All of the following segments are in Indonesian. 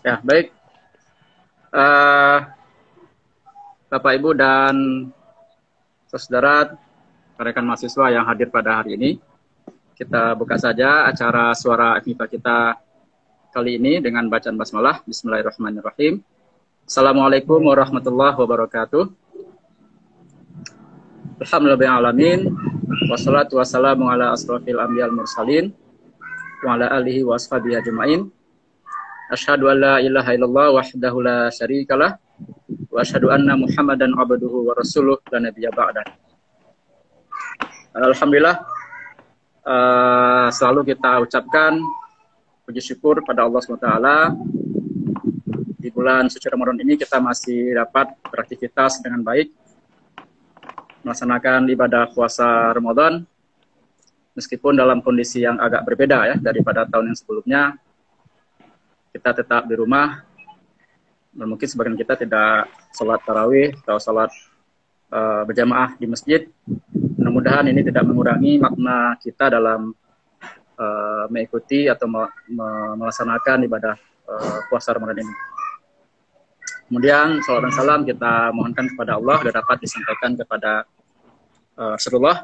Ya, baik. Uh, Bapak, Ibu, dan saudara rekan mahasiswa yang hadir pada hari ini. Kita buka saja acara suara FMIPA kita kali ini dengan bacaan basmalah. Bismillahirrahmanirrahim. Assalamualaikum warahmatullahi wabarakatuh. Alhamdulillahirrahmanirrahim. Wassalatu wassalamu ala asrafil anbiyal mursalin wa ala alihi wa ashabihi ajma'in. Asyhadu an la ilaha illallah wahdahu la syarikalah wa asyhadu anna Muhammadan abduhu wa rasuluh la nabiyya ba'da. Alhamdulillah uh, selalu kita ucapkan puji syukur pada Allah SWT di bulan suci Ramadan ini kita masih dapat beraktivitas dengan baik melaksanakan ibadah puasa Ramadan. Meskipun dalam kondisi yang agak berbeda ya daripada tahun yang sebelumnya kita tetap di rumah dan mungkin sebagian kita tidak sholat tarawih atau sholat uh, berjamaah di masjid. Mudah-mudahan ini tidak mengurangi makna kita dalam uh, mengikuti atau me me melaksanakan ibadah uh, puasa Ramadan ini. Kemudian salam dan salam kita mohonkan kepada Allah dan dapat disampaikan kepada uh, Rasulullah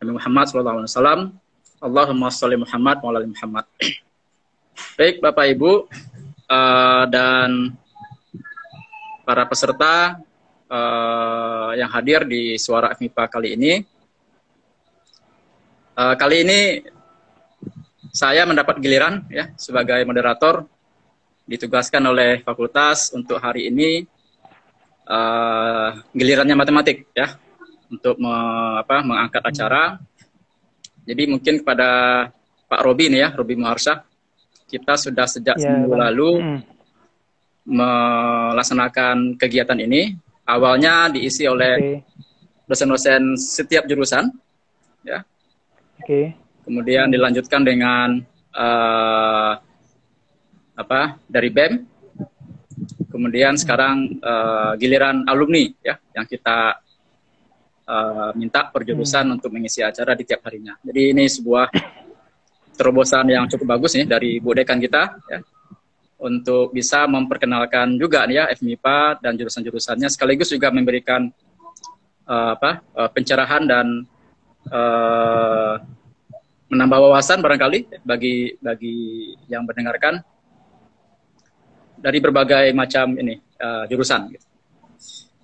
Nabi Muhammad SAW. Allahumma salli Muhammad wa Muhammad. Baik Bapak Ibu uh, dan para peserta uh, yang hadir di Suara FMIPA kali ini. Uh, kali ini saya mendapat giliran ya sebagai moderator ditugaskan oleh fakultas untuk hari ini uh, gilirannya matematik ya untuk me, apa, mengangkat acara. Jadi mungkin kepada Pak Robi nih ya, Robi Muharsah kita sudah sejak ya, seminggu lalu hmm. melaksanakan kegiatan ini. Awalnya diisi oleh dosen-dosen setiap jurusan, ya. Oke. Okay. Kemudian dilanjutkan dengan uh, apa dari BEM. Kemudian sekarang uh, giliran alumni, ya, yang kita uh, minta perjurusan hmm. untuk mengisi acara di tiap harinya. Jadi ini sebuah terobosan yang cukup bagus nih dari Bu Dekan kita ya untuk bisa memperkenalkan juga nih ya FMIPA dan jurusan-jurusannya sekaligus juga memberikan uh, apa uh, pencerahan dan uh, menambah wawasan barangkali bagi bagi yang mendengarkan dari berbagai macam ini uh, jurusan. Gitu.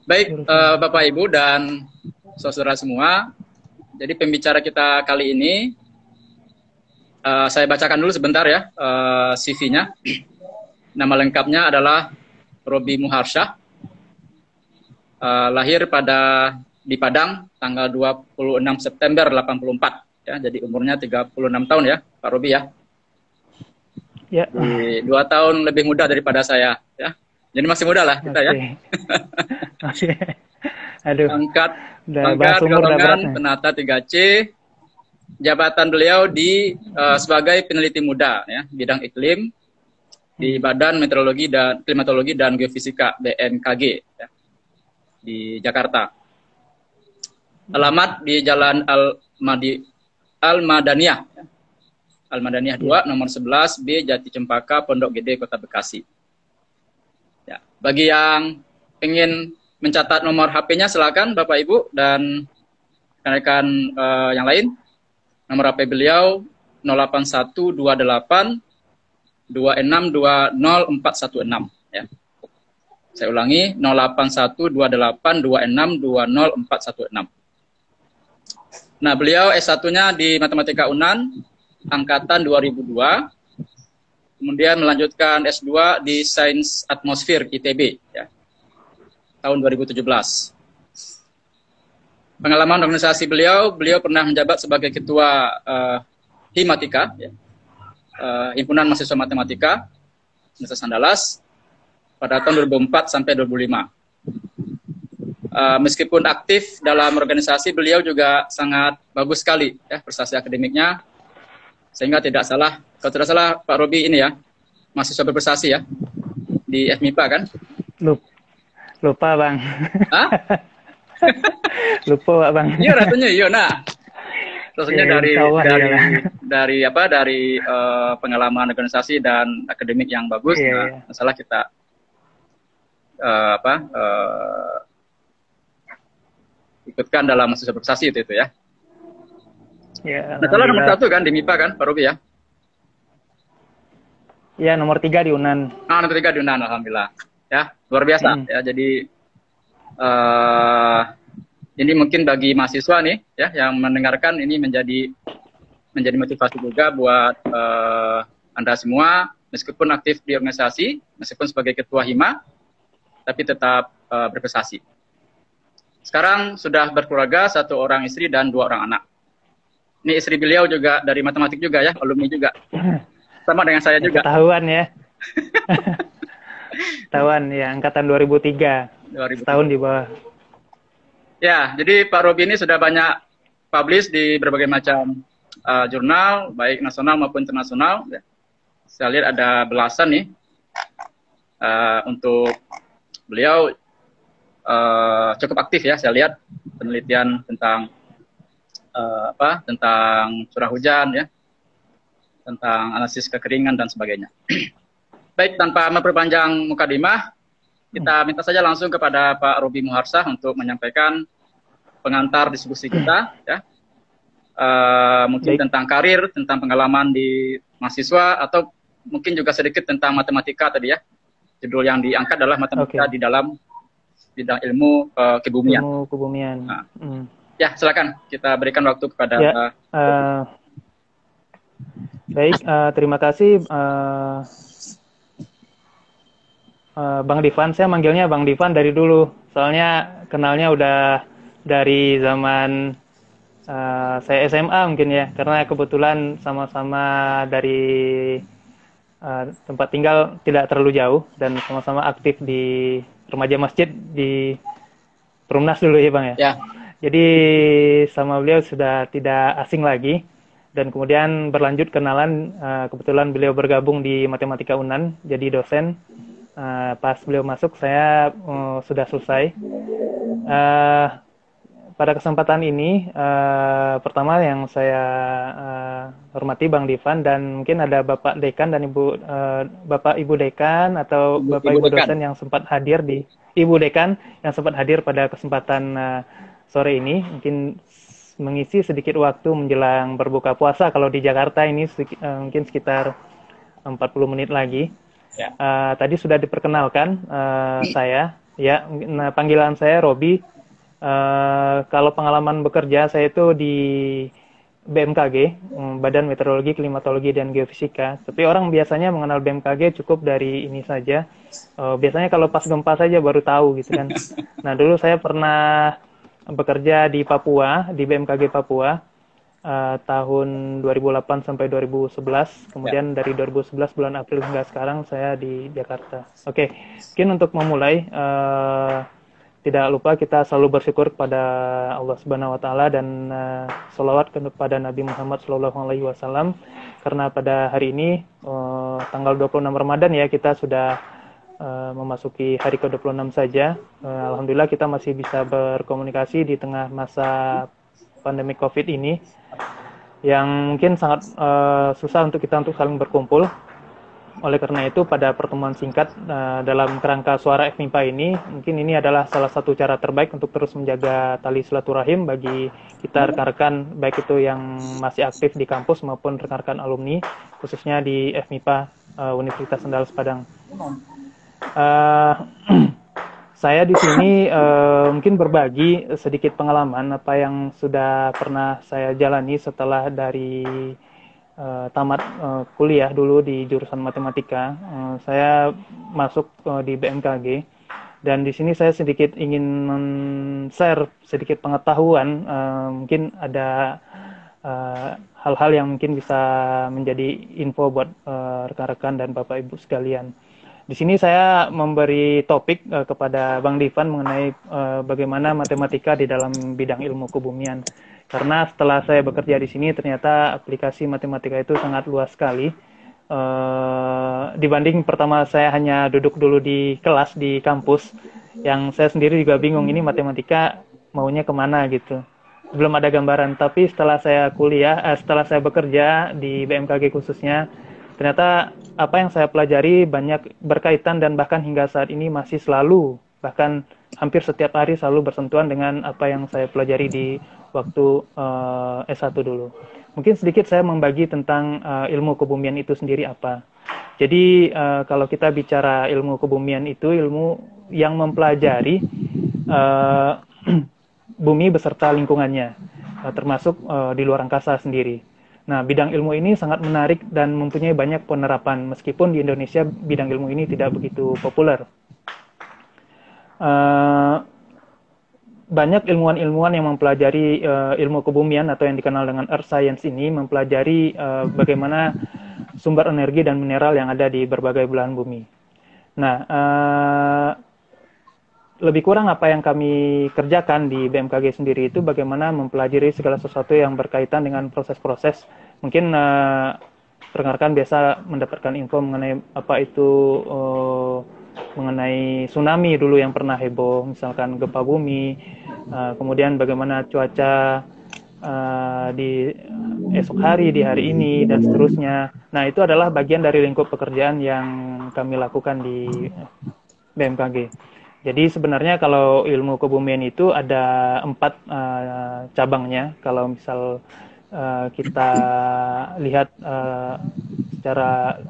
Baik uh, Bapak Ibu dan saudara semua, jadi pembicara kita kali ini Uh, saya bacakan dulu sebentar ya uh, eh, CV-nya. Nama lengkapnya adalah Robi Muharsyah. Uh, lahir pada di Padang tanggal 26 September 84 ya. Jadi umurnya 36 tahun ya, Pak Robi ya. Ya. Di, dua tahun lebih muda daripada saya ya. Jadi masih muda lah kita ya. Masih. Aduh. Angkat, angkat golongan penata 3C, jabatan beliau di uh, sebagai peneliti muda ya bidang iklim di Badan Meteorologi dan Klimatologi dan Geofisika BMKG ya, di Jakarta. Alamat di Jalan Al Madi Al Madaniyah ya. Al Madaniyah 2 nomor 11 B Jati Cempaka Pondok Gede Kota Bekasi. Ya, bagi yang ingin mencatat nomor HP-nya silakan Bapak Ibu dan rekan-rekan uh, yang lain Nomor HP beliau 08128 2620 ya. Saya ulangi 08128 2620 Nah, beliau S1-nya di Matematika Unan angkatan 2002. Kemudian melanjutkan S2 di Sains Atmosfer ITB ya. Tahun 2017 pengalaman organisasi beliau, beliau pernah menjabat sebagai ketua uh, Himatika, ya, uh, Himpunan Mahasiswa Matematika Universitas Andalas pada tahun 2004 sampai 2005. Uh, meskipun aktif dalam organisasi, beliau juga sangat bagus sekali ya prestasi akademiknya, sehingga tidak salah, kalau tidak salah Pak Robi ini ya, mahasiswa berprestasi ya di FMIPA kan? Lupa, lupa bang. Hah? Lupa Pak Bang. Iya rasanya iya nah. tentunya ya, dari dari ya. dari apa dari uh, pengalaman organisasi dan akademik yang bagus ya, nah, masalah kita uh, apa uh, ikutkan dalam mahasiswa berprestasi itu itu ya. Ya, Masalah nomor satu kan di MIPA kan, Pak Robi ya? Ya, nomor tiga di UNAN. Ah, nomor tiga di UNAN, Alhamdulillah. Ya, luar biasa. Hmm. Ya, jadi uh, ini mungkin bagi mahasiswa nih, ya, yang mendengarkan ini menjadi menjadi motivasi juga buat uh, anda semua, meskipun aktif di organisasi, meskipun sebagai ketua hima, tapi tetap uh, berprestasi. Sekarang sudah berkeluarga, satu orang istri dan dua orang anak. Ini istri beliau juga dari matematik juga ya, alumni juga. Sama dengan saya juga. Tahuan ya. Tahuan ya, angkatan 2003. 2003. Tahun di bawah. Ya, jadi Pak Robi ini sudah banyak publish di berbagai macam uh, jurnal, baik nasional maupun internasional. Ya. Saya lihat ada belasan nih uh, untuk beliau uh, cukup aktif ya. Saya lihat penelitian tentang uh, apa tentang curah hujan ya, tentang analisis kekeringan dan sebagainya. Baik, tanpa memperpanjang mukadimah, kita minta saja langsung kepada Pak Robi Muharsah untuk menyampaikan pengantar diskusi kita ya. Uh, mungkin Baik. tentang karir, tentang pengalaman di mahasiswa atau mungkin juga sedikit tentang matematika tadi ya. Judul yang diangkat adalah matematika okay. di dalam bidang ilmu uh, kebumian. Ilmu kebumian. Nah. Hmm. Ya, silakan kita berikan waktu kepada. Ya, uh, baik, uh, terima kasih uh, uh, Bang Divan. Saya manggilnya Bang Divan dari dulu, soalnya kenalnya udah dari zaman uh, saya SMA mungkin ya, karena kebetulan sama-sama dari uh, tempat tinggal tidak terlalu jauh dan sama-sama aktif di remaja masjid di Perumnas dulu ya Bang ya. Ya. Jadi sama beliau sudah tidak asing lagi dan kemudian berlanjut kenalan uh, kebetulan beliau bergabung di Matematika Unan jadi dosen. Uh, pas beliau masuk saya uh, sudah selesai. Uh, pada kesempatan ini uh, pertama yang saya uh, hormati Bang Divan dan mungkin ada Bapak Dekan dan Ibu uh, Bapak Ibu Dekan atau Ibu, Bapak Ibu, Ibu dosen yang sempat hadir di Ibu Dekan yang sempat hadir pada kesempatan uh, sore ini mungkin mengisi sedikit waktu menjelang berbuka puasa kalau di Jakarta ini uh, mungkin sekitar 40 menit lagi. Ya. Uh, tadi sudah diperkenalkan uh, saya, ya nah, panggilan saya Robi. Uh, kalau pengalaman bekerja saya itu di BMKG, mm, Badan Meteorologi, Klimatologi dan Geofisika. Tapi orang biasanya mengenal BMKG cukup dari ini saja. Uh, biasanya kalau pas gempa saja baru tahu gitu kan. Nah dulu saya pernah bekerja di Papua, di BMKG Papua uh, tahun 2008 sampai 2011. Kemudian ya. dari 2011 bulan April hingga sekarang saya di Jakarta. Oke, okay. mungkin untuk memulai uh, tidak lupa kita selalu bersyukur kepada Allah Subhanahu wa taala dan uh, selawat kepada Nabi Muhammad sallallahu alaihi wasallam karena pada hari ini uh, tanggal 26 Ramadan ya kita sudah uh, memasuki hari ke-26 saja. Uh, Alhamdulillah kita masih bisa berkomunikasi di tengah masa pandemi Covid ini yang mungkin sangat uh, susah untuk kita untuk saling berkumpul. Oleh karena itu pada pertemuan singkat uh, dalam kerangka suara FMIPA ini mungkin ini adalah salah satu cara terbaik untuk terus menjaga tali silaturahim bagi kita rekan-rekan baik itu yang masih aktif di kampus maupun rekan-rekan alumni khususnya di FMIPA uh, Universitas Andalas Padang. Uh, saya di sini uh, mungkin berbagi sedikit pengalaman apa yang sudah pernah saya jalani setelah dari uh, tamat uh, kuliah dulu di jurusan matematika. Uh, saya masuk uh, di BMKG dan di sini saya sedikit ingin share sedikit pengetahuan. Uh, mungkin ada hal-hal uh, yang mungkin bisa menjadi info buat rekan-rekan uh, dan bapak ibu sekalian. Di sini saya memberi topik uh, kepada Bang Divan mengenai uh, bagaimana matematika di dalam bidang ilmu kebumian. Karena setelah saya bekerja di sini ternyata aplikasi matematika itu sangat luas sekali. Uh, dibanding pertama saya hanya duduk dulu di kelas di kampus, yang saya sendiri juga bingung ini matematika maunya ke mana gitu. belum ada gambaran. Tapi setelah saya kuliah, uh, setelah saya bekerja di BMKG khususnya, ternyata apa yang saya pelajari banyak berkaitan dan bahkan hingga saat ini masih selalu bahkan hampir setiap hari selalu bersentuhan dengan apa yang saya pelajari di waktu uh, S1 dulu. Mungkin sedikit saya membagi tentang uh, ilmu kebumian itu sendiri apa. Jadi uh, kalau kita bicara ilmu kebumian itu ilmu yang mempelajari uh, bumi beserta lingkungannya, uh, termasuk uh, di luar angkasa sendiri. Nah, bidang ilmu ini sangat menarik dan mempunyai banyak penerapan, meskipun di Indonesia bidang ilmu ini tidak begitu populer. Uh, banyak ilmuwan-ilmuwan yang mempelajari uh, ilmu kebumian atau yang dikenal dengan earth science ini mempelajari uh, bagaimana sumber energi dan mineral yang ada di berbagai belahan bumi. Nah, uh, lebih kurang apa yang kami kerjakan di BMKG sendiri itu bagaimana mempelajari segala sesuatu yang berkaitan dengan proses-proses. Mungkin uh, rekan-rekan biasa mendapatkan info mengenai apa itu uh, mengenai tsunami dulu yang pernah heboh, misalkan gempa bumi, uh, kemudian bagaimana cuaca uh, di esok hari, di hari ini, dan seterusnya. Nah, itu adalah bagian dari lingkup pekerjaan yang kami lakukan di BMKG. Jadi sebenarnya kalau ilmu kebumian itu ada empat uh, cabangnya. Kalau misal uh, kita lihat uh, secara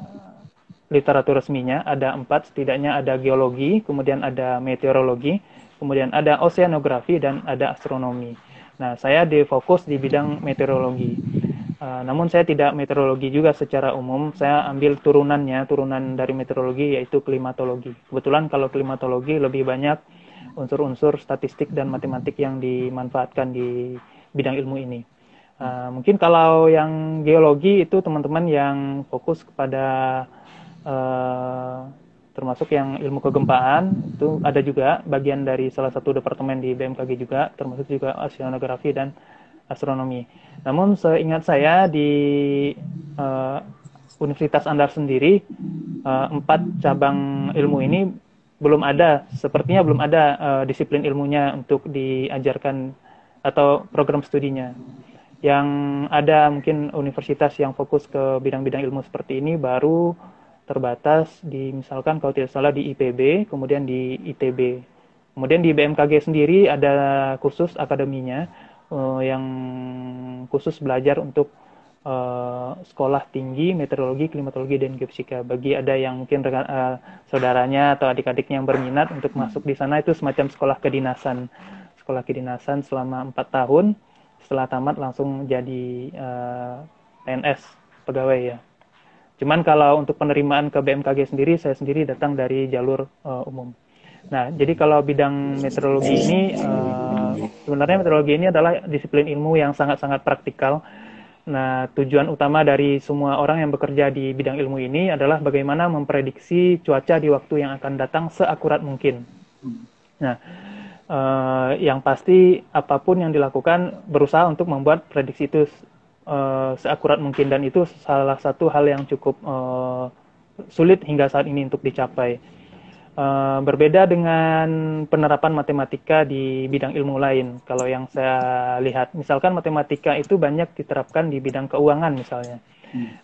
literatur resminya ada empat, setidaknya ada geologi, kemudian ada meteorologi, kemudian ada oceanografi dan ada astronomi. Nah, saya difokus di bidang meteorologi. Uh, namun saya tidak meteorologi juga secara umum. Saya ambil turunannya, turunan dari meteorologi yaitu klimatologi. Kebetulan kalau klimatologi lebih banyak unsur-unsur statistik dan matematik yang dimanfaatkan di bidang ilmu ini. Uh, mungkin kalau yang geologi itu teman-teman yang fokus kepada uh, termasuk yang ilmu kegempaan itu ada juga bagian dari salah satu departemen di BMKG juga termasuk juga oceanografi dan astronomi. Namun seingat saya di uh, Universitas Andar sendiri uh, empat cabang ilmu ini belum ada, sepertinya belum ada uh, disiplin ilmunya untuk diajarkan atau program studinya. Yang ada mungkin universitas yang fokus ke bidang-bidang ilmu seperti ini baru terbatas di misalkan kalau tidak salah di IPB, kemudian di ITB. Kemudian di BMKG sendiri ada khusus akademinya uh, yang khusus belajar untuk uh, sekolah tinggi meteorologi, klimatologi dan geofisika. Bagi ada yang mungkin uh, saudaranya atau adik-adiknya yang berminat untuk masuk di sana itu semacam sekolah kedinasan. Sekolah kedinasan selama empat tahun. Setelah tamat langsung jadi uh, PNS pegawai ya. Cuman kalau untuk penerimaan ke BMKG sendiri, saya sendiri datang dari jalur uh, umum. Nah, jadi kalau bidang meteorologi ini uh, sebenarnya meteorologi ini adalah disiplin ilmu yang sangat-sangat praktikal. Nah, tujuan utama dari semua orang yang bekerja di bidang ilmu ini adalah bagaimana memprediksi cuaca di waktu yang akan datang seakurat mungkin. Nah, uh, yang pasti apa pun yang dilakukan berusaha untuk membuat prediksi itu uh, seakurat mungkin dan itu salah satu hal yang cukup uh, sulit hingga saat ini untuk dicapai. Uh, berbeda dengan penerapan matematika di bidang ilmu lain. Kalau yang saya lihat, misalkan matematika itu banyak diterapkan di bidang keuangan misalnya.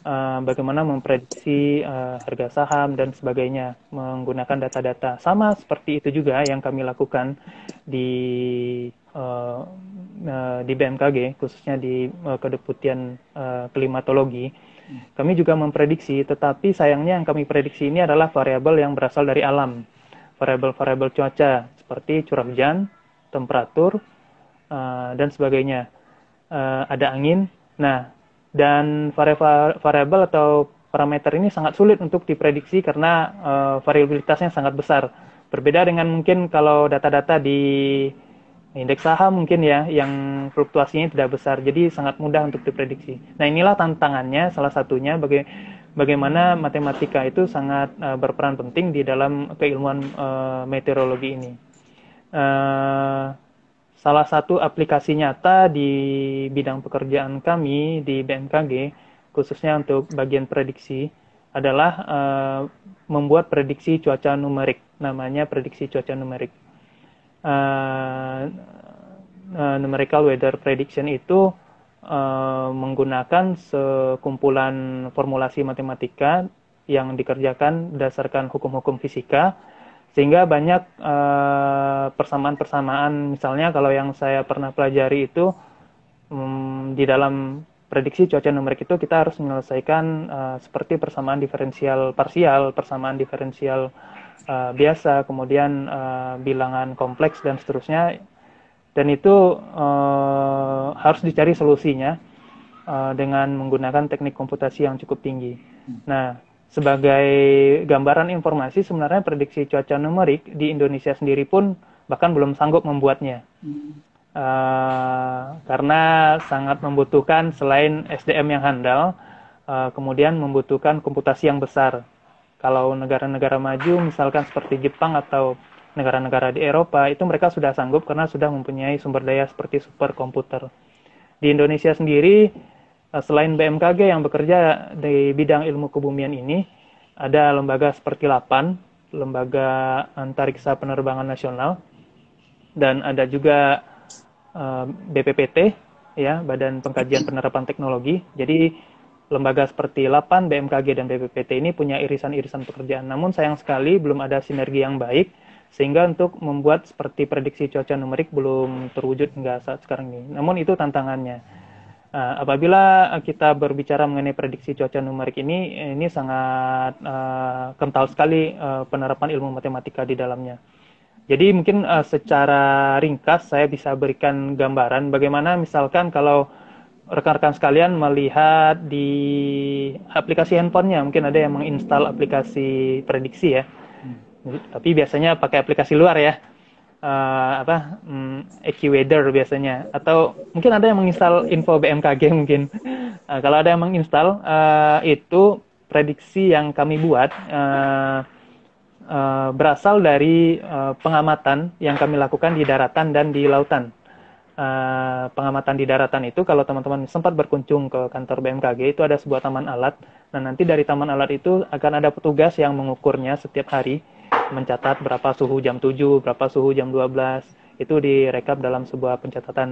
Uh, bagaimana memprediksi uh, harga saham dan sebagainya menggunakan data-data. Sama seperti itu juga yang kami lakukan di uh, uh, di BMKG, khususnya di uh, kedeputian uh, klimatologi kami juga memprediksi, tetapi sayangnya yang kami prediksi ini adalah variabel yang berasal dari alam. Variabel-variabel cuaca seperti curah hujan, temperatur, uh, dan sebagainya. Uh, ada angin. Nah, dan variabel atau parameter ini sangat sulit untuk diprediksi karena uh, variabilitasnya sangat besar. Berbeda dengan mungkin kalau data-data di indeks saham mungkin ya yang fluktuasinya tidak besar jadi sangat mudah untuk diprediksi. Nah inilah tantangannya salah satunya baga bagaimana matematika itu sangat uh, berperan penting di dalam keilmuan uh, meteorologi ini. Uh, salah satu aplikasi nyata di bidang pekerjaan kami di BMKG khususnya untuk bagian prediksi adalah uh, membuat prediksi cuaca numerik namanya prediksi cuaca numerik Uh, uh, numerical weather prediction itu uh, menggunakan sekumpulan formulasi matematika yang dikerjakan berdasarkan hukum-hukum fisika sehingga banyak persamaan-persamaan. Misalnya kalau yang saya pernah pelajari itu um, di dalam prediksi cuaca numerik itu kita harus menyelesaikan uh, seperti persamaan diferensial parsial, persamaan diferensial uh, biasa, kemudian uh, bilangan kompleks dan seterusnya. Dan itu uh, harus dicari solusinya uh, dengan menggunakan teknik komputasi yang cukup tinggi. Nah, sebagai gambaran informasi sebenarnya prediksi cuaca numerik di Indonesia sendiri pun bahkan belum sanggup membuatnya. Uh, karena sangat membutuhkan selain SDM yang handal, uh, kemudian membutuhkan komputasi yang besar. Kalau negara-negara maju, misalkan seperti Jepang atau negara-negara di Eropa, itu mereka sudah sanggup karena sudah mempunyai sumber daya seperti superkomputer. Di Indonesia sendiri, uh, selain BMKG yang bekerja di bidang ilmu kebumian ini, ada lembaga seperti LAPAN, Lembaga Antariksa Penerbangan Nasional, dan ada juga Eh, BPPT ya Badan Pengkajian Penerapan Teknologi. Jadi lembaga seperti LAPAN, BMKG dan BPPT ini punya irisan-irisan pekerjaan. Namun sayang sekali belum ada sinergi yang baik sehingga untuk membuat seperti prediksi cuaca numerik belum terwujud hingga saat sekarang ini. Namun itu tantangannya. Nah, apabila kita berbicara mengenai prediksi cuaca numerik ini, ini sangat uh, kental sekali uh, penerapan ilmu matematika di dalamnya. Jadi mungkin uh, secara ringkas saya bisa berikan gambaran bagaimana misalkan kalau rekan-rekan sekalian melihat di aplikasi handphonenya mungkin ada yang menginstal aplikasi prediksi ya. Hmm. Tapi biasanya pakai aplikasi luar ya. Uh, apa um, AccuWeather biasanya atau mungkin ada yang menginstal info BMKG mungkin uh, kalau ada yang menginstal uh, itu prediksi yang kami buat uh, uh, berasal dari uh, pengamatan yang kami lakukan di daratan dan di lautan. Uh, pengamatan di daratan itu kalau teman-teman sempat berkunjung ke kantor BMKG itu ada sebuah taman alat. Nah, nanti dari taman alat itu akan ada petugas yang mengukurnya setiap hari, mencatat berapa suhu jam 7, berapa suhu jam 12. Itu direkap dalam sebuah pencatatan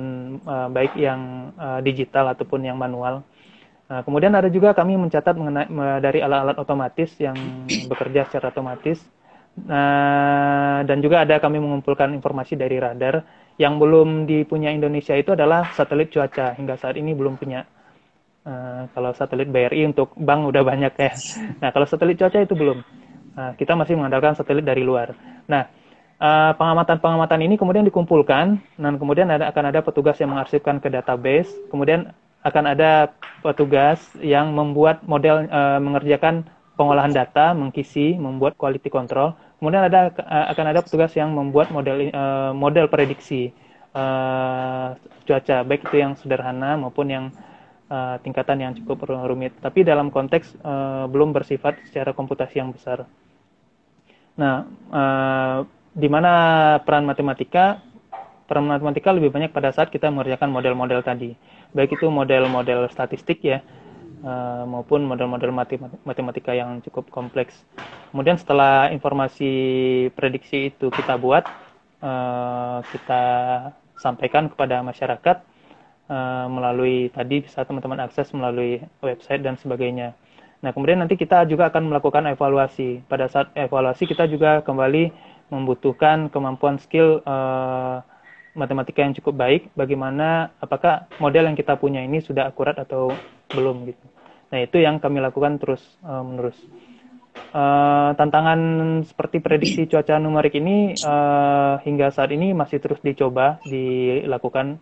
uh, baik yang uh, digital ataupun yang manual. Nah, kemudian ada juga kami mencatat mengenai dari alat-alat otomatis yang bekerja secara otomatis Nah, dan juga ada kami mengumpulkan informasi dari radar yang belum dipunya Indonesia itu adalah satelit cuaca hingga saat ini belum punya. Uh, kalau satelit BRI untuk bank udah banyak ya. Nah, kalau satelit cuaca itu belum. Uh, kita masih mengandalkan satelit dari luar. Nah, uh, pengamatan-pengamatan ini kemudian dikumpulkan dan kemudian ada, akan ada petugas yang mengarsipkan ke database, kemudian akan ada petugas yang membuat model uh, mengerjakan pengolahan data, mengkisi, membuat quality control. Kemudian ada eh, akan ada petugas yang membuat model uh, model prediksi uh, cuaca, baik itu yang sederhana maupun yang uh, tingkatan yang cukup rumit. Tapi dalam konteks uh, belum bersifat secara komputasi yang besar. Nah, uh, di mana peran matematika? Peran matematika lebih banyak pada saat kita mengerjakan model-model tadi, baik itu model-model statistik ya, uh, maupun model-model matematika yang cukup kompleks. Kemudian setelah informasi prediksi itu kita buat, uh, kita sampaikan kepada masyarakat uh, melalui tadi bisa teman-teman akses melalui website dan sebagainya. Nah, kemudian nanti kita juga akan melakukan evaluasi. Pada saat evaluasi kita juga kembali membutuhkan kemampuan skill uh, matematika yang cukup baik. Bagaimana apakah model yang kita punya ini sudah akurat atau belum gitu. Nah itu yang kami lakukan terus uh, menerus. Uh, tantangan seperti prediksi cuaca numerik ini uh, hingga saat ini masih terus dicoba dilakukan.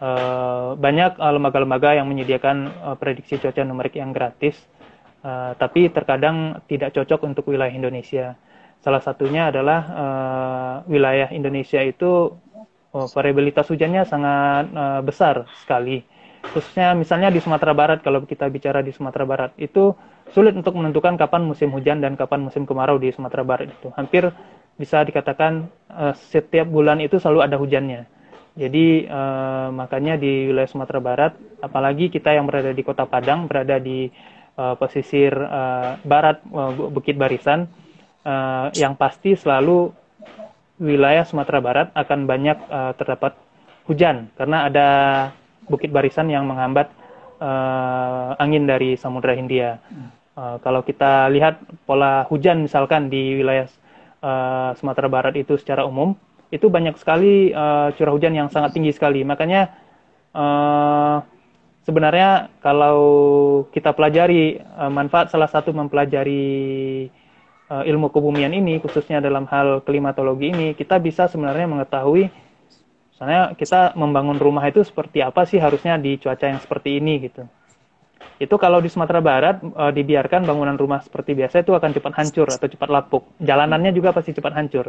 Uh, banyak lembaga-lembaga uh, yang menyediakan uh, prediksi cuaca numerik yang gratis, uh, tapi terkadang tidak cocok untuk wilayah Indonesia. Salah satunya adalah uh, wilayah Indonesia itu uh, variabilitas hujannya sangat uh, besar sekali khususnya misalnya di Sumatera Barat kalau kita bicara di Sumatera Barat itu sulit untuk menentukan kapan musim hujan dan kapan musim kemarau di Sumatera Barat itu. Hampir bisa dikatakan uh, setiap bulan itu selalu ada hujannya. Jadi uh, makanya di wilayah Sumatera Barat apalagi kita yang berada di Kota Padang berada di uh, pesisir uh, barat uh, Bukit Barisan uh, yang pasti selalu wilayah Sumatera Barat akan banyak uh, terdapat hujan. Karena ada bukit barisan yang menghambat uh, angin dari Samudra Hindia. Uh, kalau kita lihat pola hujan misalkan di wilayah uh, Sumatera Barat itu secara umum, itu banyak sekali uh, curah hujan yang sangat tinggi sekali. Makanya uh, sebenarnya kalau kita pelajari uh, manfaat salah satu mempelajari uh, ilmu kebumian ini khususnya dalam hal klimatologi ini kita bisa sebenarnya mengetahui misalnya kita membangun rumah itu seperti apa sih harusnya di cuaca yang seperti ini gitu. Itu kalau di Sumatera Barat uh, dibiarkan bangunan rumah seperti biasa itu akan cepat hancur atau cepat lapuk. Jalanannya juga pasti cepat hancur.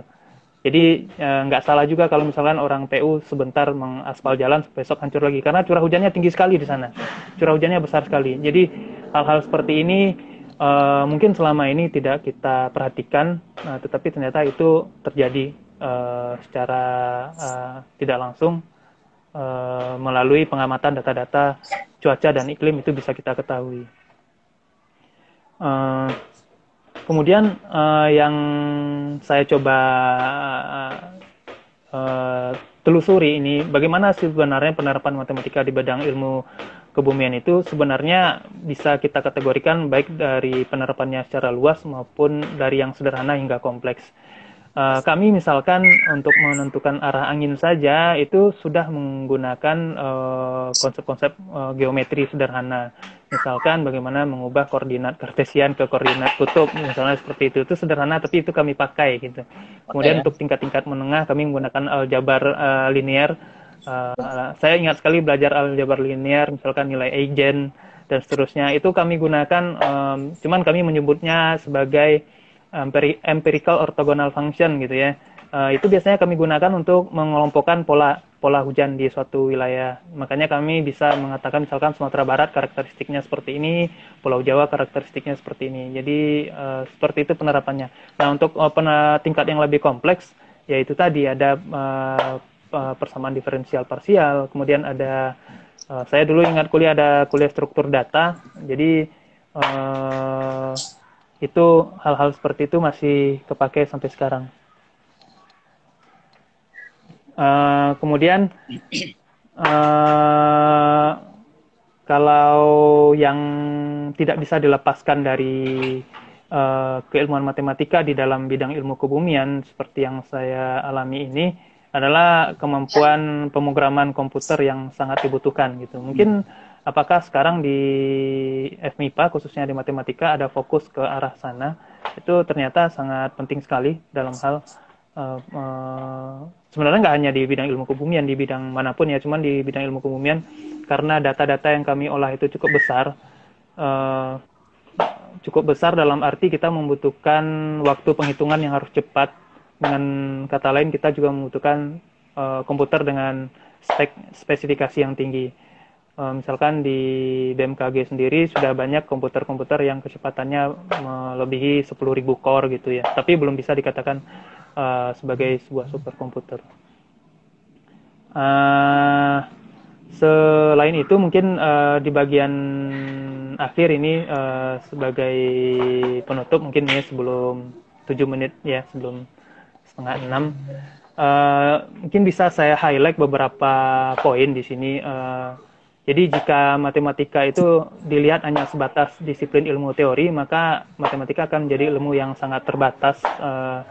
Jadi nggak salah juga kalau misalkan orang PU sebentar mengaspal jalan besok hancur lagi. Karena curah hujannya tinggi sekali di sana. Curah hujannya besar sekali. Jadi hal-hal seperti ini uh, mungkin selama ini tidak kita perhatikan, uh, tetapi ternyata itu terjadi uh, secara uh, tidak langsung uh, melalui pengamatan data-data cuaca dan iklim itu bisa kita ketahui. Uh, kemudian uh, yang saya coba uh, telusuri ini, bagaimana sebenarnya penerapan matematika di bidang ilmu kebumian itu sebenarnya bisa kita kategorikan baik dari penerapannya secara luas maupun dari yang sederhana hingga kompleks. Uh, kami misalkan untuk menentukan arah angin saja itu sudah menggunakan eh, konsep-konsep uh, uh, geometri sederhana. Misalkan bagaimana mengubah koordinat kartesian ke koordinat kutub, misalnya seperti itu. Itu sederhana tapi itu kami pakai gitu. Kemudian okay. untuk tingkat-tingkat menengah kami menggunakan aljabar uh, linear Uh, saya ingat sekali belajar aljabar linear, misalkan nilai eigen dan seterusnya. Itu kami gunakan, um, cuman kami menyebutnya sebagai empirical orthogonal function gitu ya. Uh, itu biasanya kami gunakan untuk mengelompokkan pola pola hujan di suatu wilayah. Makanya kami bisa mengatakan misalkan Sumatera Barat karakteristiknya seperti ini, Pulau Jawa karakteristiknya seperti ini. Jadi uh, seperti itu penerapannya. Nah untuk uh, tingkat yang lebih kompleks, yaitu tadi ada uh, persamaan diferensial parsial, kemudian ada uh, saya dulu ingat kuliah ada kuliah struktur data, jadi uh, itu hal-hal seperti itu masih kepake sampai sekarang. Uh, kemudian uh, kalau yang tidak bisa dilepaskan dari uh, keilmuan matematika di dalam bidang ilmu kebumian seperti yang saya alami ini adalah kemampuan pemrograman komputer yang sangat dibutuhkan gitu. Mungkin apakah sekarang di FMIPA khususnya di matematika ada fokus ke arah sana? Itu ternyata sangat penting sekali dalam hal uh, uh, sebenarnya nggak hanya di bidang ilmu kebumian, di bidang mana pun ya, cuman di bidang ilmu kebumian karena data-data yang kami olah itu cukup besar. Uh, cukup besar dalam arti kita membutuhkan waktu penghitungan yang harus cepat dengan kata lain kita juga membutuhkan uh, komputer dengan spek spesifikasi yang tinggi. Uh, misalkan di BMKG sendiri sudah banyak komputer-komputer yang kecepatannya melebihi 10.000 core gitu ya, tapi belum bisa dikatakan uh, sebagai sebuah superkomputer. Uh, selain itu mungkin uh, di bagian akhir ini uh, sebagai penutup mungkin ya sebelum 7 menit ya sebelum setengah enam. Uh, mungkin bisa saya highlight beberapa poin di sini. Uh, jadi jika matematika itu dilihat hanya sebatas disiplin ilmu teori, maka matematika akan menjadi ilmu yang sangat terbatas uh,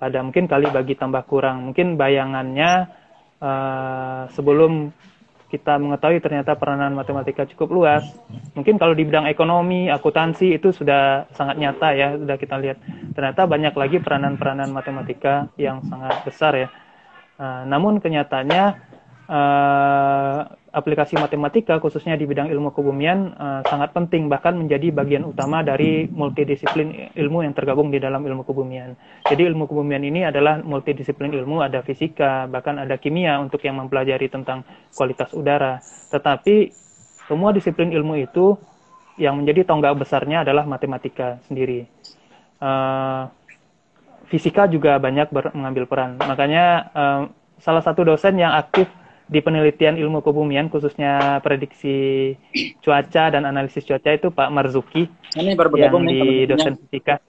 pada mungkin kali bagi tambah kurang. Mungkin bayangannya uh, sebelum kita mengetahui ternyata peranan matematika cukup luas. Mungkin kalau di bidang ekonomi, akuntansi itu sudah sangat nyata ya, sudah kita lihat. Ternyata banyak lagi peranan-peranan matematika yang sangat besar ya. Uh, namun kenyataannya uh, aplikasi matematika khususnya di bidang ilmu kebumian uh, sangat penting bahkan menjadi bagian utama dari multidisiplin ilmu yang tergabung di dalam ilmu kebumian. Jadi ilmu kebumian ini adalah multidisiplin ilmu, ada fisika, bahkan ada kimia untuk yang mempelajari tentang kualitas udara. Tetapi semua disiplin ilmu itu yang menjadi tonggak besarnya adalah matematika sendiri. Uh, fisika juga banyak mengambil peran. Makanya salah satu dosen yang aktif di penelitian ilmu kebumian khususnya prediksi cuaca dan analisis cuaca itu Pak Marzuki ini baru yang di dosen fisika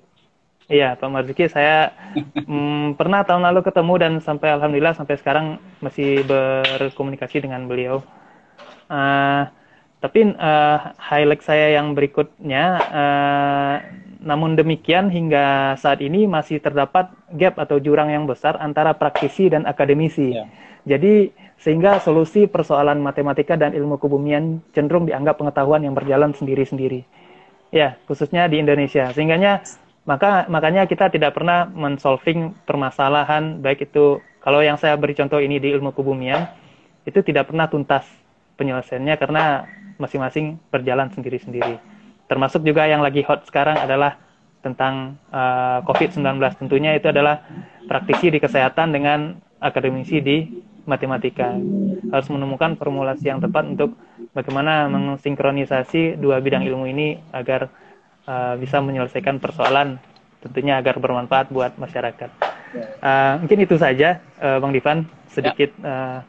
Iya, Pak Marzuki, saya mm, pernah tahun lalu ketemu dan sampai alhamdulillah sampai sekarang masih berkomunikasi dengan beliau. Uh, tapi uh, highlight saya yang berikutnya, uh, namun demikian hingga saat ini masih terdapat gap atau jurang yang besar antara praktisi dan akademisi. Yeah. Jadi sehingga solusi persoalan matematika dan ilmu kebumian cenderung dianggap pengetahuan yang berjalan sendiri-sendiri. Ya, khususnya di Indonesia. Sehingganya maka makanya kita tidak pernah mensolving permasalahan baik itu kalau yang saya beri contoh ini di ilmu kebumian itu tidak pernah tuntas penyelesaiannya karena masing-masing berjalan sendiri-sendiri. Termasuk juga yang lagi hot sekarang adalah tentang uh, COVID-19. Tentunya itu adalah praktisi di kesehatan dengan akademisi di matematika. Harus menemukan formulasi yang tepat untuk bagaimana mensinkronisasi dua bidang ilmu ini agar uh, bisa menyelesaikan persoalan tentunya agar bermanfaat buat masyarakat. Uh, mungkin itu saja, uh, Bang Divan, sedikit uh,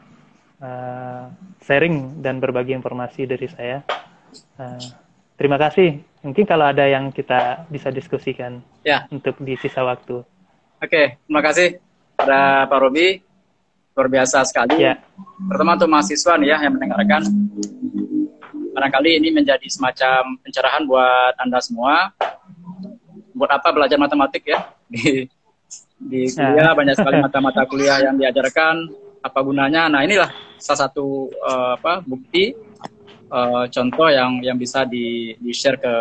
uh, sharing dan berbagi informasi dari saya. Uh, terima kasih. Mungkin kalau ada yang kita bisa diskusikan ya. untuk di sisa waktu. Oke, terima kasih pada Pak Robi. Luar biasa sekali. Ya. Pertama untuk mahasiswa nih ya yang mendengarkan barangkali ini menjadi semacam pencerahan buat anda semua buat apa belajar matematik ya di di kuliah ya. banyak sekali mata-mata kuliah yang diajarkan apa gunanya nah inilah salah satu uh, apa bukti uh, contoh yang yang bisa di di share ke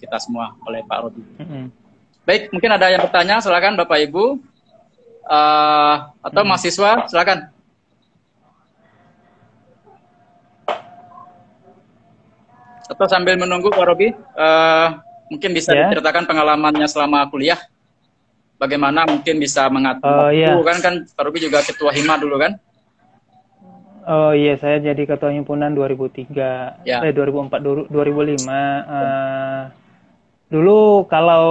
kita semua oleh Pak Rodi. Mm-hmm. Baik, mungkin ada yang bertanya, silakan Bapak Ibu uh, atau mm-hmm. mahasiswa, silakan. Atau sambil menunggu Pak Robi, uh, mungkin bisa yeah. diceritakan pengalamannya selama kuliah. Bagaimana mungkin bisa mengatur oh, waktu, yeah. kan kan Pak Robi juga ketua hima dulu kan? Oh iya, saya jadi ketua himpunan 2003, ya. eh 2004, 2005. Uh, dulu kalau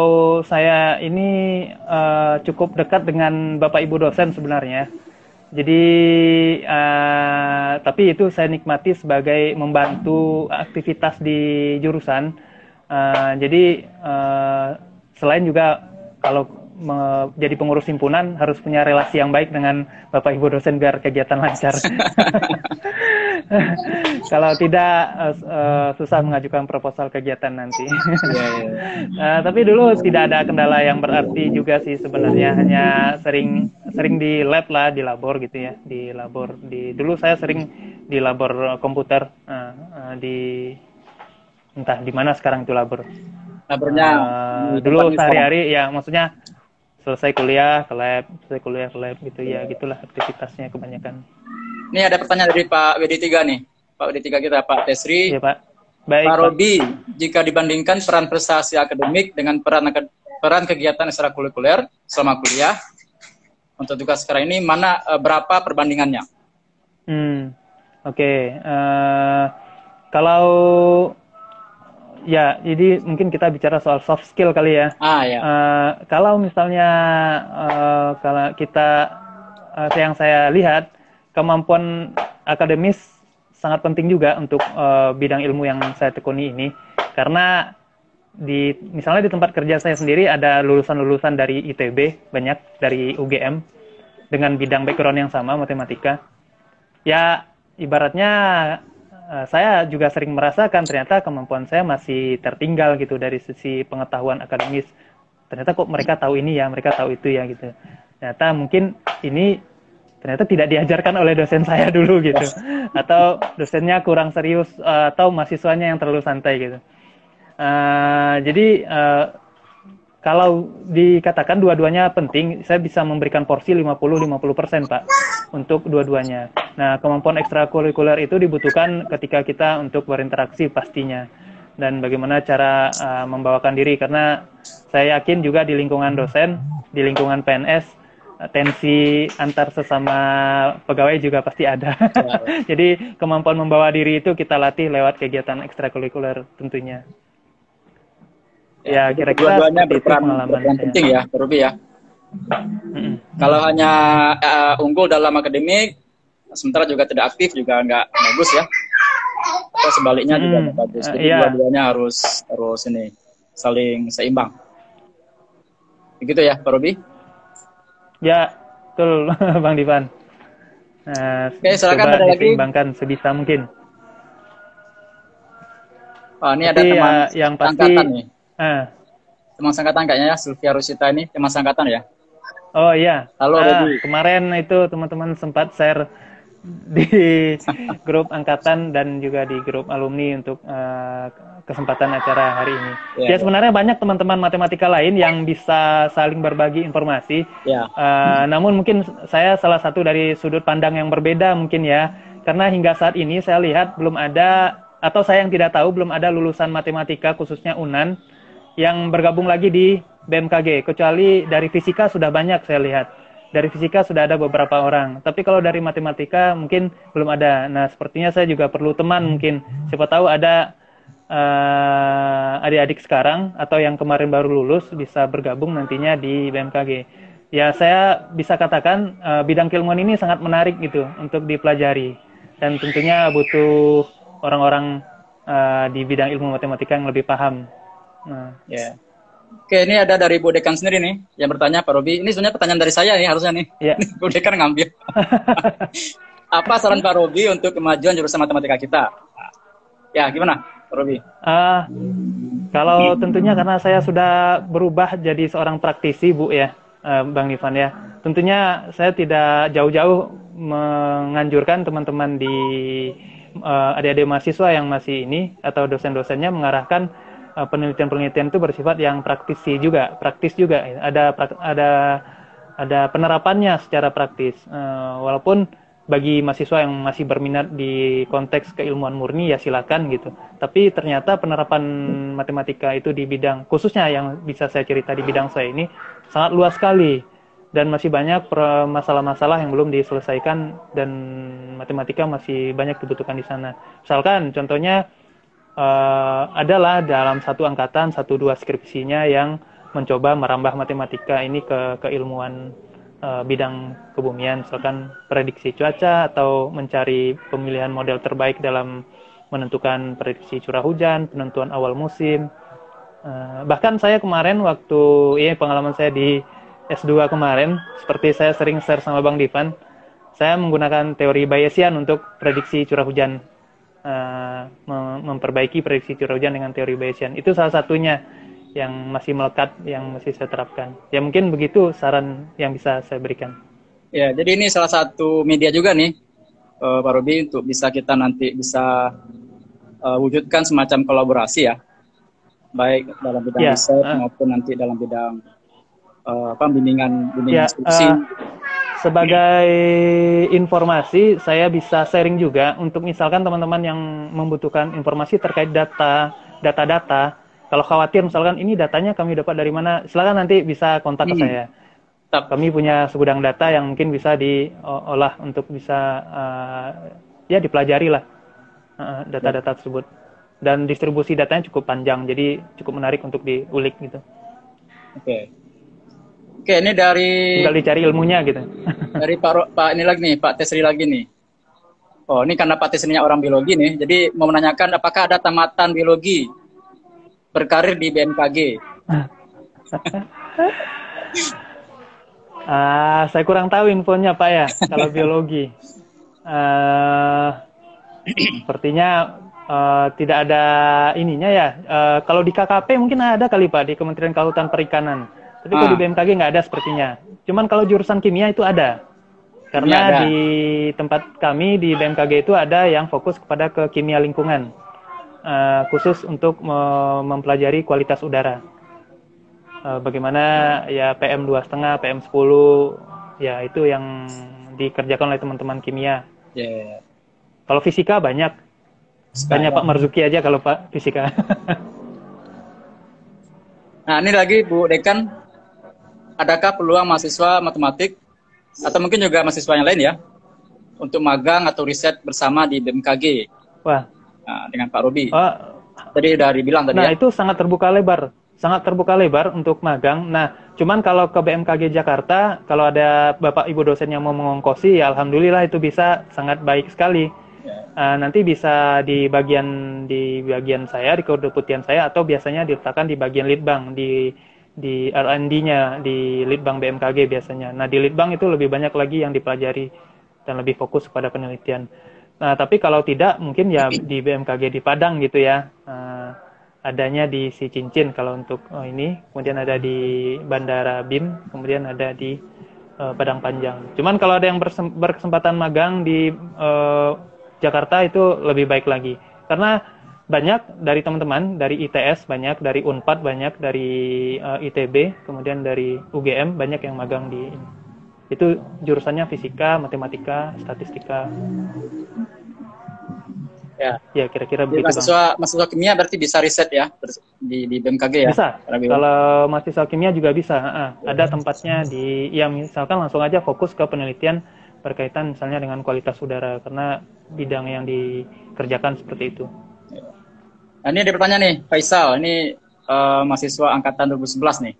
saya ini uh, cukup dekat dengan Bapak Ibu dosen sebenarnya. Jadi uh, tapi itu saya nikmati sebagai membantu aktivitas di jurusan. Uh, jadi uh, selain juga kalau jadi pengurus himpunan harus punya relasi yang baik dengan bapak ibu dosen biar kegiatan lancar. Kalau tidak uh, susah mengajukan proposal kegiatan nanti. uh, tapi dulu tidak ada kendala yang berarti juga sih sebenarnya hanya sering sering di lab lah di labor gitu ya di labor di dulu saya sering di labor komputer uh, uh, di entah di mana sekarang itu labor. Labornya uh, dulu sehari-hari ya maksudnya selesai kuliah ke lab, selesai kuliah ke lab gitu ya, gitulah aktivitasnya kebanyakan. Ini ada pertanyaan dari Pak WD3 nih. Pak WD3 kita Pak Tesri. Iya, Pak. Baik, Pak Robi, jika dibandingkan peran prestasi akademik dengan peran peran kegiatan ekstrakurikuler selama kuliah untuk tugas sekarang ini mana uh, berapa perbandingannya? Hmm. Oke. Okay. Uh, eh, kalau Ya, jadi mungkin kita bicara soal soft skill kali ya. Ah ya. Uh, kalau misalnya uh, kalau kita uh, yang saya lihat kemampuan akademis sangat penting juga untuk uh, bidang ilmu yang saya tekuni ini karena di misalnya di tempat kerja saya sendiri ada lulusan-lulusan dari ITB banyak dari UGM dengan bidang background yang sama matematika. Ya ibaratnya Eh, saya juga sering merasakan ternyata kemampuan saya masih tertinggal gitu dari sisi pengetahuan akademis. Ternyata kok mereka tahu ini ya, mereka tahu itu ya gitu. Ternyata mungkin ini ternyata tidak diajarkan oleh dosen saya dulu gitu. Atau dosennya kurang serius uh, atau mahasiswanya yang terlalu santai gitu. Uh, jadi uh, kalau dikatakan dua-duanya penting, saya bisa memberikan porsi 50-50% Pak untuk dua-duanya. Nah, kemampuan ekstrakurikuler itu dibutuhkan ketika kita untuk berinteraksi pastinya. Dan bagaimana cara uh, membawakan diri, karena saya yakin juga di lingkungan dosen, di lingkungan PNS, tensi antar sesama pegawai juga pasti ada. Jadi kemampuan membawa diri itu kita latih lewat kegiatan ekstrakurikuler tentunya. Ya, kira-kira dua-duanya berperan, berperan penting ya, Ruby ya. hmm Kalau hanya uh, unggul dalam akademik, sementara juga tidak aktif juga nggak bagus ya. Atau sebaliknya juga hmm, bagus. Jadi uh, iya. dua-duanya harus harus ini saling seimbang. Begitu ya, Pak Robi? Ya, betul Bang Divan. Nah, Oke, silakan coba ada lagi. sebisa mungkin. Oh, ini Tapi ada teman ya, yang pasti nih. Ah. Teman sangkatan kayaknya ya, Sylvia Rusita ini teman sangkatan ya. Oh iya. Halo ah, Kemarin itu teman-teman sempat share di grup angkatan dan juga di grup alumni untuk uh, kesempatan acara hari ini. Yeah, ya, ya sebenarnya banyak teman-teman matematika lain yang bisa saling berbagi informasi. Yeah. Ya. Uh, namun mungkin saya salah satu dari sudut pandang yang berbeda mungkin ya. Karena hingga saat ini saya lihat belum ada atau saya yang tidak tahu belum ada lulusan matematika khususnya UNAN yang bergabung lagi di BMKG kecuali dari fisika sudah banyak saya lihat dari fisika sudah ada beberapa orang, tapi kalau dari matematika mungkin belum ada. Nah, sepertinya saya juga perlu teman mungkin. Siapa tahu ada uh, adik-adik sekarang atau yang kemarin baru lulus bisa bergabung nantinya di BMKG. Ya, saya bisa katakan uh, bidang keilmuan ini sangat menarik gitu untuk dipelajari dan tentunya butuh orang-orang uh, di bidang ilmu matematika yang lebih paham. Nah, ya. Yeah. Oke, ini ada dari Bu Dekan sendiri nih yang bertanya Pak Robi. Ini sebenarnya pertanyaan dari saya nih harusnya nih. Iya. Bu Dekan ngambil. Apa saran Pak Robi untuk kemajuan jurusan matematika kita? Ya, gimana Robi? Uh, kalau tentunya karena saya sudah berubah jadi seorang praktisi Bu ya, uh, Bang Ivan ya. Tentunya saya tidak jauh-jauh menganjurkan teman-teman di uh, adik-adik mahasiswa yang masih ini atau dosen-dosennya mengarahkan Eh, penelitian-penelitian itu bersifat yang praktisi juga, praktis juga. Ada ada ada penerapannya secara praktis. Uh, walaupun bagi mahasiswa yang masih berminat di konteks keilmuan murni ya silakan gitu. Tapi ternyata penerapan matematika itu di bidang khususnya yang bisa saya cerita di bidang saya ini sangat luas sekali dan masih banyak masalah-masalah yang belum diselesaikan dan matematika masih banyak dibutuhkan di sana. Misalkan contohnya uh, adalah dalam satu angkatan satu dua skripsinya yang mencoba merambah matematika ini ke keilmuan uh, bidang kebumian, misalkan prediksi cuaca atau mencari pemilihan model terbaik dalam menentukan prediksi curah hujan, penentuan awal musim. Uh, bahkan saya kemarin waktu ya pengalaman saya di S2 kemarin, seperti saya sering share sama Bang Divan, saya menggunakan teori Bayesian untuk prediksi curah hujan uh, memperbaiki prediksi curah hujan dengan teori Bayesian. Itu salah satunya yang masih melekat, yang masih saya terapkan. Ya mungkin begitu saran yang bisa saya berikan. Ya, jadi ini salah satu media juga nih, uh, Pak Robi, untuk bisa kita nanti bisa uh, wujudkan semacam kolaborasi ya, baik dalam bidang ya, riset uh, maupun nanti dalam bidang uh, apa bimbingan bimbingan ya, Uh, sebagai informasi, saya bisa sharing juga untuk misalkan teman-teman yang membutuhkan informasi terkait data, data-data. Kalau khawatir misalkan ini datanya kami dapat dari mana, silakan nanti bisa kontak ke hmm. saya. Kami punya segudang data yang mungkin bisa diolah untuk bisa uh, ya dipelajari lah uh, data-data tersebut. Dan distribusi datanya cukup panjang, jadi cukup menarik untuk diulik gitu. Oke. Okay. Oke, ini dari tinggal dicari ilmunya gitu. dari Pak Pak ini lagi nih, Pak Tesri lagi nih. Oh, ini karena Pak Tesrinya orang biologi nih, jadi mau menanyakan apakah ada tamatan biologi berkarir di BMKG? ah, saya kurang tahu infonya Pak ya kalau biologi. Uh, sepertinya uh, tidak ada ininya ya. Uh, kalau di KKP mungkin ada kali Pak di Kementerian Kelautan Perikanan tapi kalau di ah. BMKG nggak ada sepertinya. Cuman kalau jurusan kimia itu ada. Karena ada. di tempat kami di BMKG itu ada yang fokus kepada ke kimia lingkungan. Uh, khusus untuk mempelajari kualitas udara. Uh, bagaimana ya PM 2,5, PM 10 ya itu yang dikerjakan oleh teman-teman kimia. Yeah. Ya, ya. Kalau fisika banyak. Banyak Pak Marzuki aja kalau Pak fisika. nah, ini lagi Bu Dekan adakah peluang mahasiswa matematik atau mungkin juga mahasiswa yang lain ya untuk magang atau riset bersama di BMKG? Wah, nah, dengan Pak Robi. Oh. Tadi udah dibilang tadi. Nah ya. itu sangat terbuka lebar, sangat terbuka lebar untuk magang. Nah, cuman kalau ke BMKG Jakarta, kalau ada bapak ibu dosen yang mau mengongkosi, ya alhamdulillah itu bisa sangat baik sekali. Uh, nanti bisa di bagian di bagian saya di kedeputian saya atau biasanya diletakkan di bagian litbang di di R&D-nya di Litbang BMKG biasanya. Nah, di Litbang itu lebih banyak lagi yang dipelajari dan lebih fokus pada penelitian. Nah, tapi kalau tidak mungkin ya di BMKG di Padang gitu ya. Nah, adanya di si Cincin kalau untuk oh ini, kemudian ada di Bandara BIM, kemudian ada di uh, Padang Panjang. Cuman kalau ada yang berkesempatan magang di uh, Jakarta itu lebih baik lagi. Karena banyak dari teman-teman dari ITS banyak dari Unpad banyak dari uh, ITB kemudian dari UGM banyak yang magang di itu jurusannya fisika matematika statistika Ya. Ya kira-kira begitu. Mahasiswa bang. mahasiswa kimia berarti bisa riset ya di di BMKG ya. Bisa. Kalau mahasiswa kimia juga bisa. Uh, ada tempatnya di ya misalkan langsung aja fokus ke penelitian berkaitan misalnya dengan kualitas udara karena bidang yang dikerjakan seperti itu. Nah, ini ada pertanyaan nih, Faisal. Ini uh, mahasiswa angkatan 2011 nih.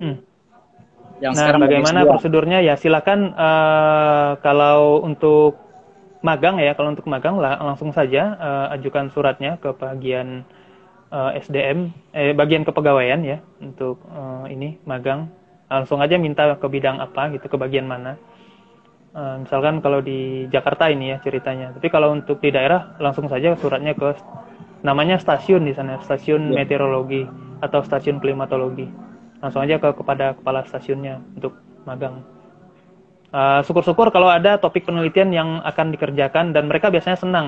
Hmm. Yang nah, bagaimana prosedurnya? Ya, silakan uh, kalau untuk magang ya, kalau untuk magang lah langsung saja uh, ajukan suratnya ke bagian uh, eh, SDM, eh bagian kepegawaian ya untuk uh, ini magang. Langsung aja minta ke bidang apa gitu, ke bagian mana. Uh, misalkan kalau di Jakarta ini ya ceritanya. Tapi kalau untuk di daerah langsung saja suratnya ke namanya stasiun di sana, stasiun ya. meteorologi atau stasiun klimatologi. Langsung aja ke kepada kepala stasiunnya untuk magang. Eh, syukur-syukur kalau ada topik penelitian yang akan dikerjakan dan mereka biasanya senang.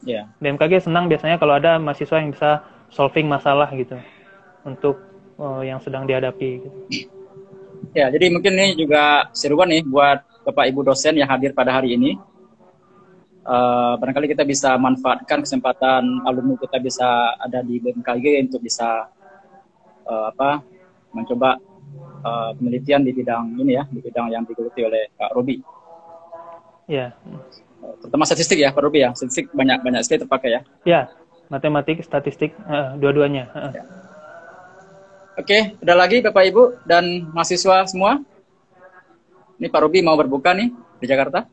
Yeah. BMKG senang biasanya kalau ada mahasiswa yang bisa solving masalah gitu untuk uh, yang sedang dihadapi. Gitu. Ya, jadi mungkin ini juga seruan nih buat Bapak Ibu dosen yang hadir pada hari ini. Uh, barangkali kita bisa manfaatkan kesempatan alumni kita bisa ada di BMKG untuk bisa uh, apa mencoba uh, penelitian di bidang ini ya, di bidang yang digeluti oleh Pak Robi. Ya. Uh, terutama statistik ya, Pak Robi ya. Statistik banyak banyak sekali terpakai ya. Ya, matematik, statistik, uh, dua-duanya. Uh. Ya. Oke, ada lagi Bapak Ibu dan mahasiswa semua? Ini Pak Robi mau berbuka nih di Jakarta?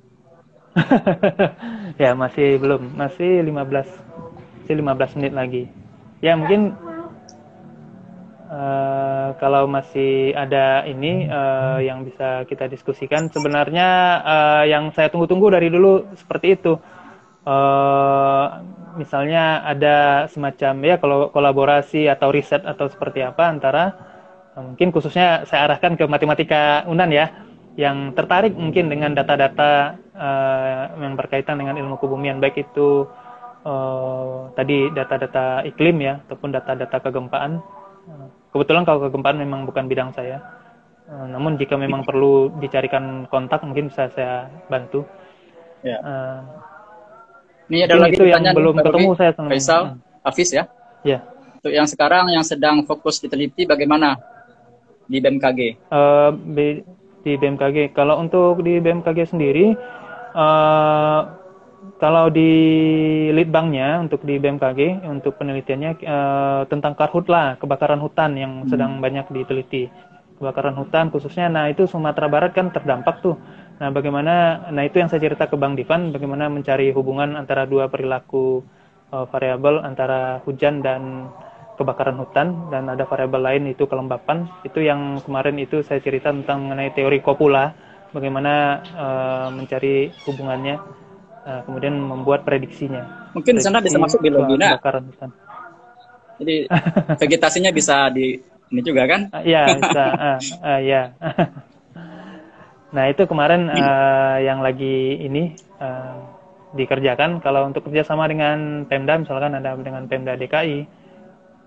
ya, masih belum. Masih 15 masih 15 menit lagi. Ya, mungkin Uh, kalau masih ada ini uh, yang bisa kita diskusikan, sebenarnya uh, yang saya tunggu-tunggu dari dulu seperti itu. Uh, misalnya ada semacam ya kalau kolaborasi atau riset atau seperti apa antara uh, mungkin khususnya saya arahkan ke matematika Unan ya, yang tertarik mungkin dengan data-data uh, yang berkaitan dengan ilmu kebumian baik itu uh, tadi data-data iklim ya ataupun data-data kegempaan kebetulan kalau kegempaan memang bukan bidang saya. Uh, namun jika memang perlu dicarikan kontak mungkin bisa saya bantu. Ya. uh, ini ada lagi itu yang belum ketemu saya sama Faisal hmm. Hafiz ya? Ya untuk yang sekarang yang sedang fokus diteliti bagaimana di BMKG uh, di BMKG kalau untuk di BMKG sendiri uh, kalau di litbangnya untuk di BMKG untuk penelitiannya uh, tentang karhutla kebakaran hutan yang hmm. sedang banyak diteliti. Kebakaran hutan khususnya nah itu Sumatera Barat kan terdampak tuh. Nah bagaimana nah itu yang saya cerita ke Bang Divan bagaimana mencari hubungan antara dua perilaku uh, variabel antara hujan dan kebakaran hutan dan ada variabel lain itu kelembapan. Itu yang kemarin itu saya cerita tentang mengenai teori kopula bagaimana uh, mencari hubungannya uh, kemudian membuat prediksinya. Mungkin di sana bisa masuk biologi, nah. Jadi vegetasinya bisa di ini juga kan? Iya, uh, bisa. Uh, uh, ya. nah itu kemarin uh, yang lagi ini uh, dikerjakan. Kalau untuk kerjasama dengan Pemda, misalkan ada dengan Pemda DKI,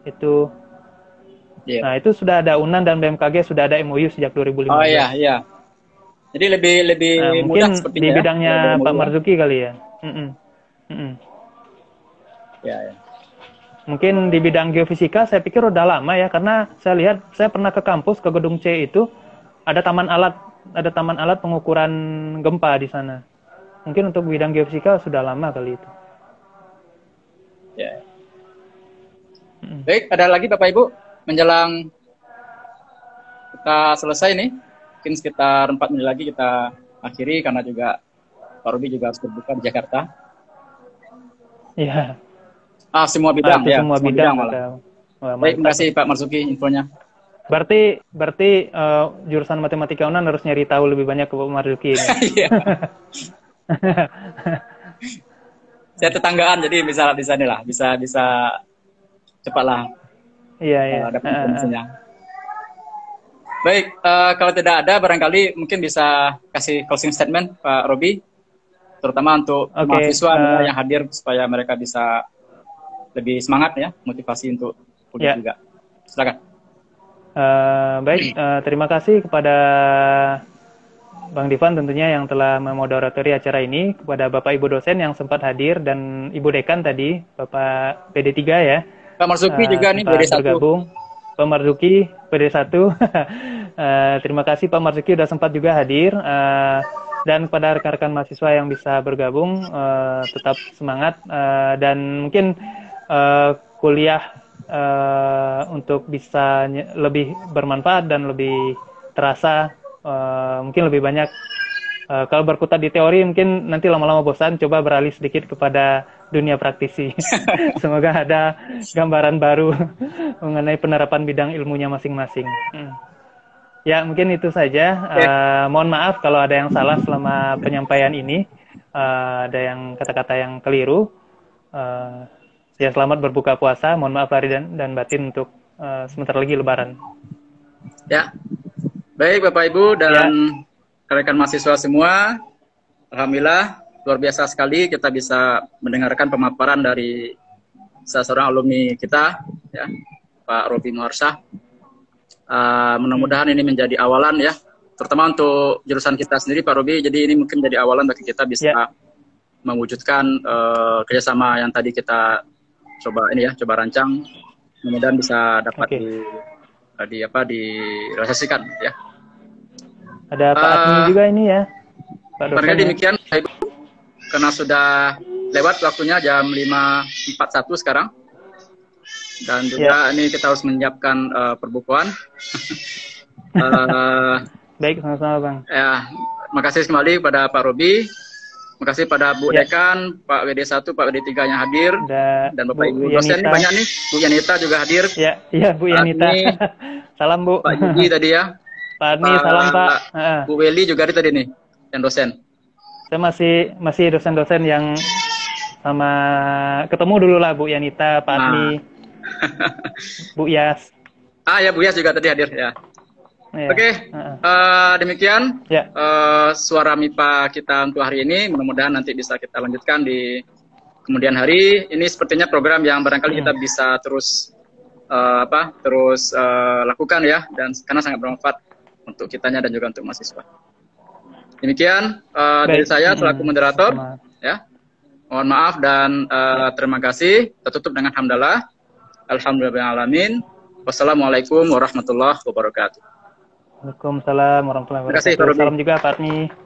itu yeah. Nah, itu sudah ada UNAN dan BMKG sudah ada MOU sejak 2015. Oh iya, iya. Jadi lebih lebih nah, mungkin mudah di bidangnya ya, Pak Marzuki kali ya. Mm -mm. Mm -mm. Ya, ya. Mungkin di bidang geofisika saya pikir udah lama ya karena saya lihat saya pernah ke kampus ke gedung C itu ada taman alat ada taman alat pengukuran gempa di sana. Mungkin untuk bidang geofisika sudah lama kali itu. Ya. Mm. Baik, ada lagi Bapak Ibu menjelang kita selesai nih mungkin sekitar empat menit lagi kita akhiri karena juga Pak Ruby juga harus berbuka di Jakarta. Iya. Ah, semua bidang ah, ya. Semua, semua bidang, bidang malah. Baik, terima kasih Pak Marzuki infonya. Berarti berarti uh, jurusan matematika unan harus nyari tahu lebih banyak ke Pak Marzuki. Iya. Saya tetanggaan jadi bisa bisa nih lah, bisa bisa cepatlah. Iya iya. Uh, dapat informasinya. Uh, uh. Baik, uh, kalau tidak ada barangkali mungkin bisa kasih closing statement Pak Robi, terutama untuk okay, mahasiswa uh, yang hadir supaya mereka bisa lebih semangat ya, motivasi untuk kuliah yeah. juga. Silakan. Uh, baik, uh, terima kasih kepada Bang Divan tentunya yang telah memoderatori acara ini, kepada Bapak Ibu dosen yang sempat hadir dan Ibu dekan tadi, Bapak PD3 ya. Pak Marzuki uh, juga nih PD1. Bergabung. Pak Marzuki PD1. uh, terima kasih Pak Marzuki sudah sempat juga hadir. Uh, dan kepada rekan-rekan mahasiswa yang bisa bergabung, uh, tetap semangat uh, dan mungkin uh, kuliah uh, untuk bisa lebih bermanfaat dan lebih terasa uh, mungkin lebih banyak uh, kalau berkutat di teori mungkin nanti lama-lama bosan coba beralih sedikit kepada dunia praktisi semoga ada gambaran baru mengenai penerapan bidang ilmunya masing-masing hmm. Ya mungkin itu saja uh, mohon maaf kalau ada yang salah selama penyampaian ini uh, ada yang kata-kata yang keliru uh, Ya selamat berbuka puasa. Mohon maaf lahir dan, dan batin untuk uh, sebentar lagi Lebaran. Ya, baik Bapak Ibu dan ya. rekan mahasiswa semua. Alhamdulillah luar biasa sekali kita bisa mendengarkan pemaparan dari salah seorang alumni kita, ya, Pak Robi Muharsah. Uh, mudah-mudahan ini menjadi awalan ya, terutama untuk jurusan kita sendiri Pak Robi. Jadi ini mungkin menjadi awalan bagi kita bisa ya. mewujudkan uh, kerjasama yang tadi kita coba ini ya coba rancang mudah-mudahan bisa dapat okay. di di apa direalisasikan ya ada Pak uh, juga ini ya Pak dosen ya. demikian karena sudah lewat waktunya jam 5.41 sekarang dan juga yeah. ini kita harus menyiapkan uh, perbukuan uh, baik sama-sama bang ya makasih kembali pada Pak Robi Terima kasih pada Bu ya. Dekan, Pak WD1, Pak WD3 yang hadir, da, dan Bapak Bu Ibu dosen ini banyak nih. Bu Yanita juga hadir. Ya, iya Bu Yanita. salam Bu. Pak Yudi tadi ya. Pak Adni, salam Pak. Bu Weli juga ada tadi nih, yang dosen. Saya masih masih dosen-dosen yang sama ketemu dulu lah Bu Yanita, Pak nah. Adni, Bu Yas. Ah ya Bu Yas juga tadi hadir ya. Ya. Oke, okay. uh, uh, demikian ya. uh, suara MIPA kita untuk hari ini. Mudah-mudahan nanti bisa kita lanjutkan di kemudian hari. Ini sepertinya program yang barangkali hmm. kita bisa terus uh, apa, terus uh, lakukan ya, dan karena sangat bermanfaat untuk kitanya dan juga untuk mahasiswa. Demikian uh, dari saya selaku hmm. moderator, ya. Mohon maaf dan uh, terima kasih. Kita tutup dengan hamdalah. Alhamdulillah alamin. Wassalamualaikum warahmatullahi wabarakatuh. Waalaikumsalam warahmatullahi wabarakatuh. Salam juga Pak Arni.